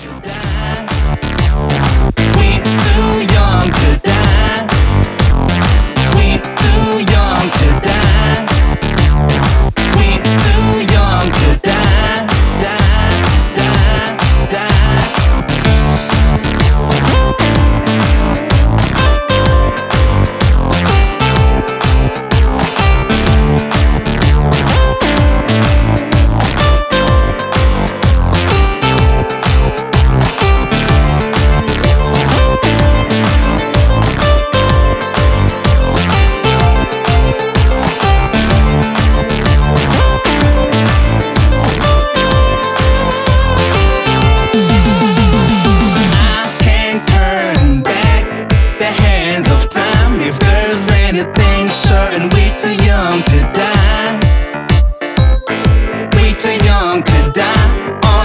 to die.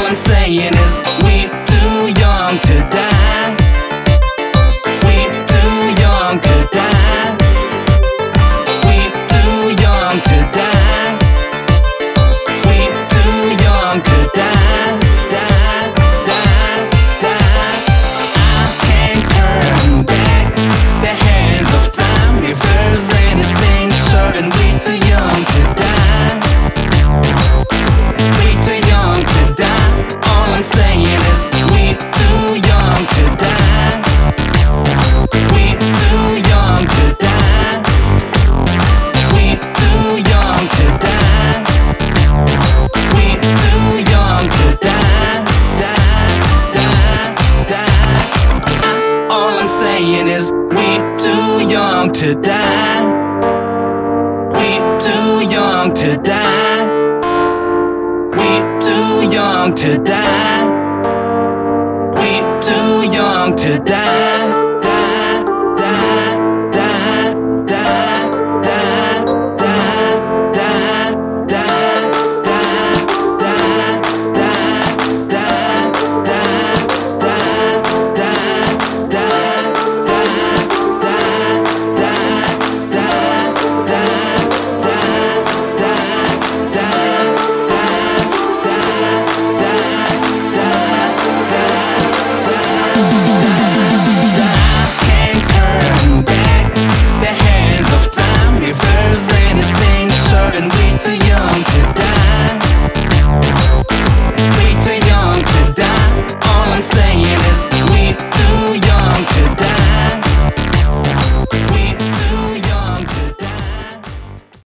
I'm saying is we thinking is we too young to die. We too young to die. We too young to die. We too young to die.